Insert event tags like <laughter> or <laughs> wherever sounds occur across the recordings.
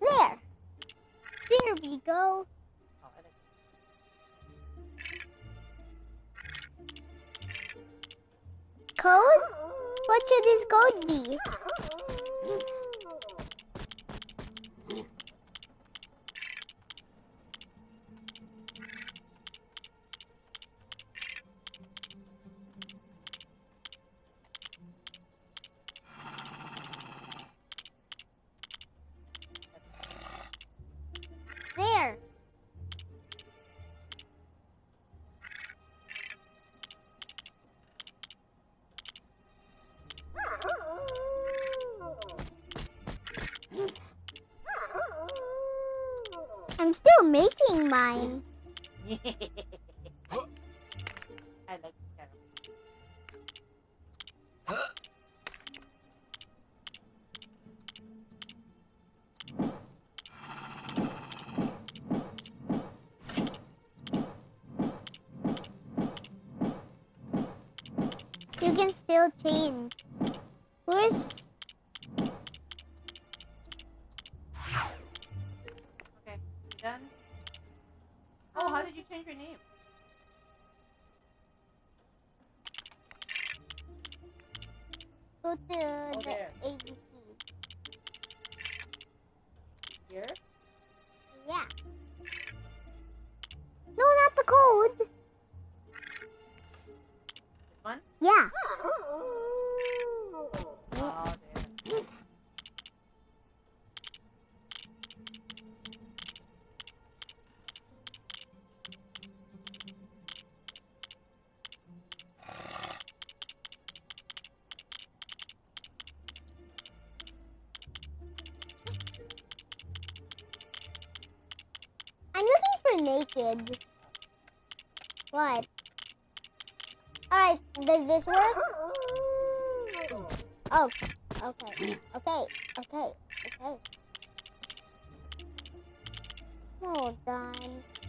There. There we go. Code? What should this code be? I'm still making mine. <laughs> I like. You can still change. Where's go to the there. ABC? Here? Yeah. No, not the code. Naked. What? Alright, does this work? Oh, okay. Okay, okay, okay. Hold on.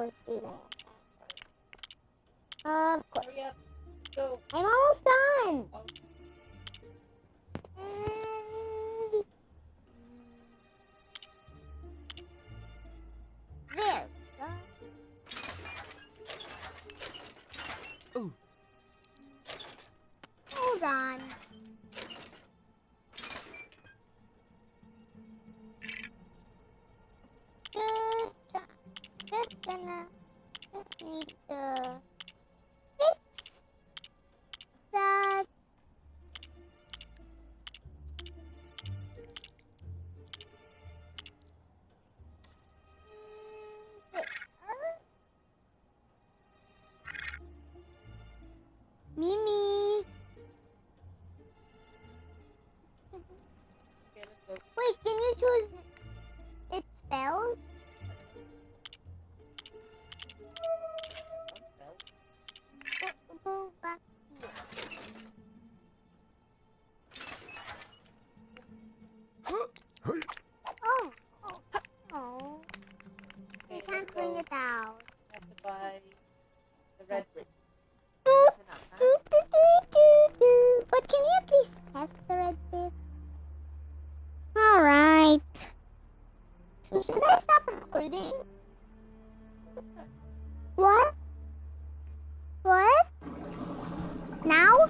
Course you like that. Of course. Hurry up. Go. I'm almost done. Oh. And there. we go. Ooh. Hold on. Gonna, just need to fix that. Mimi. The red. But can you test the red? Alright. Should I stop recording? What? What? Now?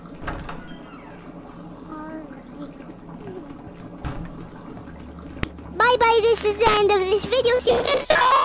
Bye bye, this is the end of this video. See you next time!